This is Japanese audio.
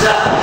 じゃあ